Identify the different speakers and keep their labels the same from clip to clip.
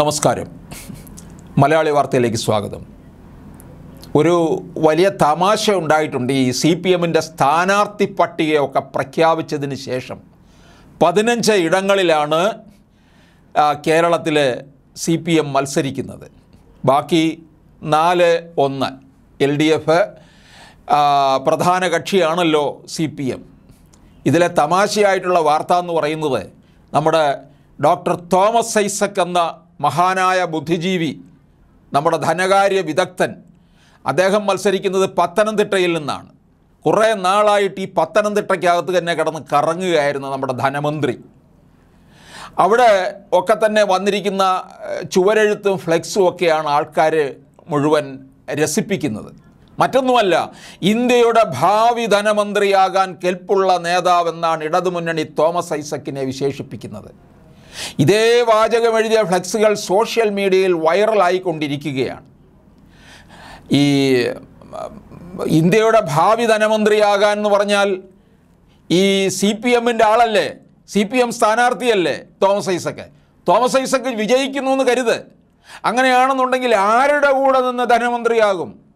Speaker 1: നമസ്കാരം. മലയാളി വാർത്തയിലേക്ക് സ്വാഗതം. ഒരു വലിയ തമാശ ഉണ്ടായിട്ടുണ്ട് ഈ സി പി എമ്മിന്റെ സ്ഥാനാർത്ഥി പട്ടികയൊക്കെ പ്രഖ്യാപിച്ചതിന് ശേഷം. പതിനഞ്ച് ഇടങ്ങളിലാണ് കേരളത്തിൽ സി പി എം മത്സരിക്കുന്നത്. ബാക്കി നാല് ഒന്ന് എൽ ഡി എഫ് പ്രധാന കക്ഷിയാണല്ലോ സി പി എം. ഇതിലെ തമാശയായിട്ടുള്ള വാർത്ത എന്ന് പറയുന്നത് നമ്മുടെ ഡോക്ടർ തോമസ് ഐസക് എന്ന മഹാനായ ബുദ്ധിജീവി നമ്മുടെ ധനകാര്യ വിദഗ്ധൻ അദ്ദേഹം മത്സരിക്കുന്നത് പത്തനംതിട്ടയിൽ നിന്നാണ്. കുറേ നാളായിട്ട് ഈ പത്തനംതിട്ടയ്ക്കകത്ത് തന്നെ കിടന്ന് കറങ്ങുകയായിരുന്നു നമ്മുടെ ധനമന്ത്രി. അവിടെ ഒക്കെ തന്നെ വന്നിരിക്കുന്ന ചുവരെഴുത്തും ഫ്ലെക്സും ഒക്കെയാണ് ആൾക്കാർ മുഴുവൻ രസിപ്പിക്കുന്നത്. മറ്റൊന്നുമല്ല ഇന്ത്യയുടെ ഭാവി ധനമന്ത്രിയാകാൻ കെൽപ്പുള്ള നേതാവെന്നാണ് ഇടതുമുന്നണി തോമസ് ഐസക്കിനെ വിശേഷിപ്പിക്കുന്നത്. ഇതേ വാചകം എഴുതിയ ഫ്ലെക്സുകൾ സോഷ്യൽ മീഡിയയിൽ വൈറലായിക്കൊണ്ടിരിക്കുകയാണ്. ഈ ഇന്ത്യയുടെ ഭാവി ധനമന്ത്രിയാകാൻ എന്ന് പറഞ്ഞാൽ ഈ സി പി എമ്മിന്റെ ആളല്ലേ? സി പി എം സ്ഥാനാർത്ഥിയല്ലേ തോമസ് ഐസക്ക്? തോമസ് ഐസക്ക് വിജയിക്കുന്നു എന്ന് കരുത്. അങ്ങനെയാണെന്നുണ്ടെങ്കിൽ ആരുടെ കൂടെ നിന്ന് ധനമന്ത്രിയാകും?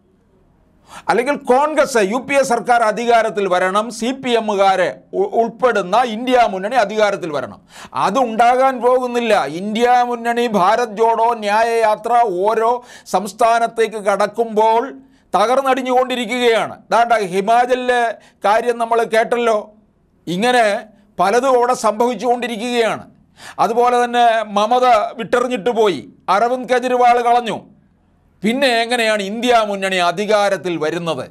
Speaker 1: അല്ലെങ്കിൽ കോൺഗ്രസ് യു പി എ സർക്കാർ അധികാരത്തിൽ വരണം സി പി എമ്മുകാരെ ഉൾപ്പെടുന്ന ഇന്ത്യ മുന്നണി അധികാരത്തിൽ വരണം. അതുണ്ടാകാൻ പോകുന്നില്ല. ഇന്ത്യ മുന്നണി ഭാരത് ജോഡോ ന്യായയാത്ര ഓരോ സംസ്ഥാനത്തേക്ക് കടക്കുമ്പോൾ തകർന്നടിഞ്ഞുകൊണ്ടിരിക്കുകയാണ്. ദാണ്ട ഹിമാചലിലെ കാര്യം നമ്മൾ കേട്ടല്ലോ. ഇങ്ങനെ പലതും അവിടെ സംഭവിച്ചുകൊണ്ടിരിക്കുകയാണ്. അതുപോലെ തന്നെ മമത വിട്ടെറിഞ്ഞിട്ട് പോയി. അരവിന്ദ് കെജ്രിവാൾ കളഞ്ഞു. പിന്നെ എങ്ങനെയാണ് ഇന്ത്യ മുന്നണി അധികാരത്തിൽ വരുന്നത്?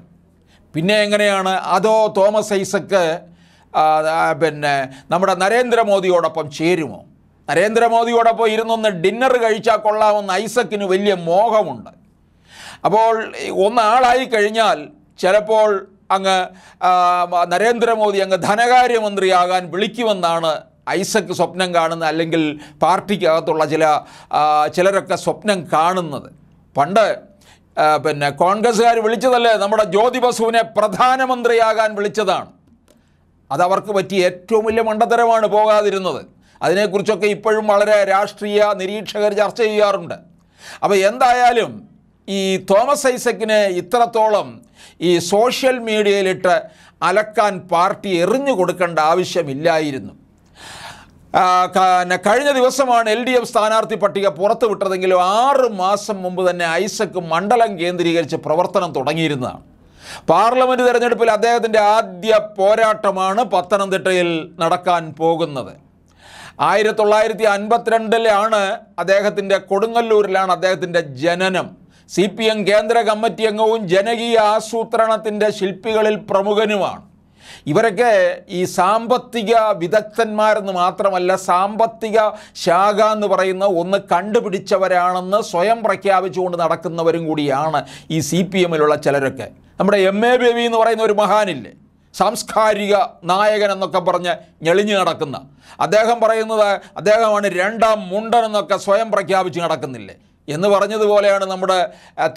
Speaker 1: പിന്നെ എങ്ങനെയാണ് അതോ തോമസ് ഐസക്ക് പിന്നെ നമ്മുടെ നരേന്ദ്രമോദിയോടൊപ്പം ചേരുമോ? നരേന്ദ്രമോദിയോടൊപ്പം ഇരുന്നൊന്ന് ഡിന്നർ കഴിച്ചാൽ കൊള്ളാമെന്ന് ഐസക്കിന് വലിയ മോഹമുണ്ട്. അപ്പോൾ ഒന്നാളായി കഴിഞ്ഞാൽ ചിലപ്പോൾ അങ്ങ് നരേന്ദ്രമോദി അങ്ങ് ധനകാര്യമന്ത്രിയാകാൻ വിളിക്കുമെന്നാണ് ഐസക്ക് സ്വപ്നം കാണുന്നത് അല്ലെങ്കിൽ പാർട്ടിക്കകത്തുള്ള ചില ചിലരൊക്കെ സ്വപ്നം കാണുന്നത്. പണ്ട് പിന്നെ കോൺഗ്രസ്സുകാർ വിളിച്ചതല്ലേ നമ്മുടെ ജ്യോതി ബസുവിനെ പ്രധാനമന്ത്രിയാകാൻ വിളിച്ചതാണ്. അതവർക്ക് പറ്റിയ ഏറ്റവും വലിയ മണ്ടത്തരമാണ് പോകാതിരുന്നത്. അതിനെക്കുറിച്ചൊക്കെ ഇപ്പോഴും വളരെ രാഷ്ട്രീയ നിരീക്ഷകർ ചർച്ച ചെയ്യാറുണ്ട്. അപ്പോൾ എന്തായാലും ഈ തോമസ് ഐസക്കിനെ ഇത്രത്തോളം ഈ സോഷ്യൽ മീഡിയയിലിട്ട് അലക്കാൻ പാർട്ടി എറിഞ്ഞു കൊടുക്കേണ്ട ആവശ്യമില്ലായിരുന്നു. കഴിഞ്ഞ ദിവസമാണ് എൽ ഡി എഫ് സ്ഥാനാർത്ഥി പട്ടിക പുറത്തുവിട്ടതെങ്കിലും ആറ് മാസം മുമ്പ് തന്നെ ഐസക് മണ്ഡലം കേന്ദ്രീകരിച്ച് പ്രവർത്തനം തുടങ്ങിയിരുന്നതാണ്. പാർലമെന്റ് തിരഞ്ഞെടുപ്പിൽ അദ്ദേഹത്തിന്റെ ആദ്യ പോരാട്ടമാണ് പത്തനംതിട്ടയിൽ നടക്കാൻ പോകുന്നത്. ആയിരത്തി തൊള്ളായിരത്തി അൻപത്തിരണ്ടിലാണ് അദ്ദേഹത്തിന്റെ കൊടുങ്ങല്ലൂരിലാണ് അദ്ദേഹത്തിന്റെ ജനനം. സി പി എം കേന്ദ്ര കമ്മിറ്റി അംഗവും ജനകീയ ആസൂത്രണത്തിന്റെ ശില്പികളിൽ പ്രമുഖനുമാണ്. ഇവരൊക്കെ ഈ സാമ്പത്തിക വിദഗ്ധന്മാരെന്ന് മാത്രമല്ല സാമ്പത്തിക ശാഖ എന്ന് പറയുന്ന ഒന്ന് കണ്ടുപിടിച്ചവരാണെന്ന് സ്വയം പ്രഖ്യാപിച്ചുകൊണ്ട് നടക്കുന്നവരും കൂടിയാണ് ഈ സി പി എമ്മിലുള്ള ചിലരൊക്കെ. നമ്മുടെ എം എ ബേബി എന്ന് പറയുന്ന ഒരു മഹാനില്ലേ? സാംസ്കാരിക നായകൻ എന്നൊക്കെ പറഞ്ഞ് ഞെളിഞ്ഞു നടക്കുന്ന. അദ്ദേഹം പറയുന്നത് അദ്ദേഹമാണ് രണ്ടാം മുണ്ടൻ എന്നൊക്കെ സ്വയം പ്രഖ്യാപിച്ച് നടക്കുന്നില്ലേ? എന്ന് പറഞ്ഞതുപോലെയാണ് നമ്മുടെ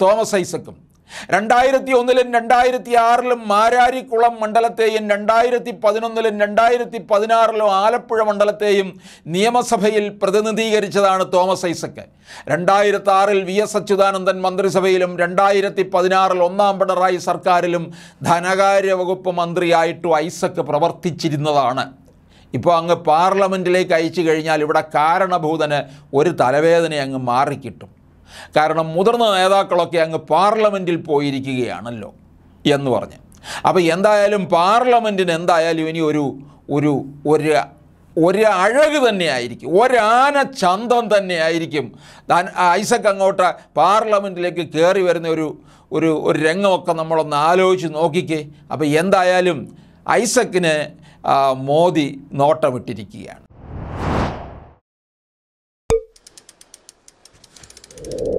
Speaker 1: തോമസ് ഐസക്കും. രണ്ടായിരത്തി ഒന്നിലും രണ്ടായിരത്തി ആറിലും മാരാരിക്കുളം മണ്ഡലത്തെയും രണ്ടായിരത്തി പതിനൊന്നിലും രണ്ടായിരത്തി പതിനാറിലും ആലപ്പുഴ മണ്ഡലത്തെയും നിയമസഭയിൽ പ്രതിനിധീകരിച്ചതാണ് തോമസ് ഐസക്ക്. രണ്ടായിരത്തി ആറിൽ വി എസ് അച്യുതാനന്ദൻ മന്ത്രിസഭയിലും രണ്ടായിരത്തി പതിനാറിൽ ഒന്നാം പിണറായി സർക്കാരിലും ധനകാര്യ വകുപ്പ് മന്ത്രിയായിട്ടും ഐസക്ക് പ്രവർത്തിച്ചിരുന്നതാണ്. ഇപ്പോൾ അങ്ങ് പാർലമെന്റിലേക്ക് അയച്ചു കഴിഞ്ഞാൽ ഇവിടെ കാരണഭൂതന് ഒരു തലവേദന അങ്ങ് മാറിക്കിട്ടും. കാരണം മുതിർന്ന നേതാക്കളൊക്കെ അങ്ങ് പാർലമെന്റിൽ പോയിരിക്കുകയാണല്ലോ എന്ന് പറഞ്ഞ്. അപ്പോൾ എന്തായാലും പാർലമെന്റിന് എന്തായാലും ഇനി ഒരു ഒരു ഒരു ഒരഴക് തന്നെയായിരിക്കും. ഒരാന ചന്തം തന്നെയായിരിക്കും. താൻ ഐസക് അങ്ങോട്ട് പാർലമെന്റിലേക്ക് കയറി വരുന്ന ഒരു ഒരു ഒരു രംഗമൊക്കെ നമ്മളൊന്ന് ആലോചിച്ച് നോക്കിക്കേ. അപ്പോൾ എന്തായാലും ഐസക്കിന് മോദി നോട്ടമിട്ടിരിക്കുകയാണ്. Oh.